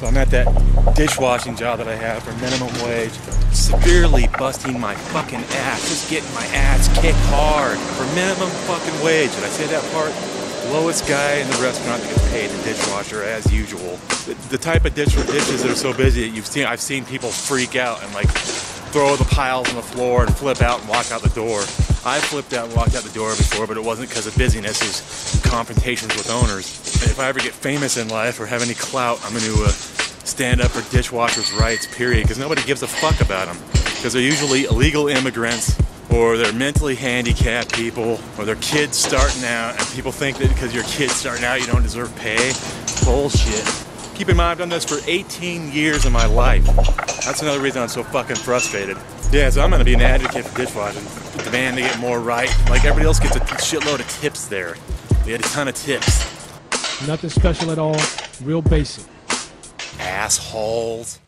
So I'm at that dishwashing job that I have for minimum wage, severely busting my fucking ass, just getting my ass kicked hard for minimum fucking wage. Did I say that part? Lowest guy in the restaurant that gets paid, the dishwasher, as usual. The, the type of dish dishes that are so busy that you've seen, I've seen people freak out and like throw the piles on the floor and flip out and walk out the door. I flipped out and walked out the door before, but it wasn't because of busyness. It was confrontations with owners. And if I ever get famous in life or have any clout, I'm going to uh, stand up for dishwashers' rights, period, because nobody gives a fuck about them. Because they're usually illegal immigrants or they're mentally handicapped people or they're kids starting out and people think that because you're kids starting out you don't deserve pay. Bullshit. Keep in mind, I've done this for 18 years of my life. That's another reason I'm so fucking frustrated. Yeah, so I'm gonna be an advocate for dishwashing. Demand to get more right. Like everybody else gets a shitload of tips there. We had a ton of tips. Nothing special at all. Real basic. Assholes.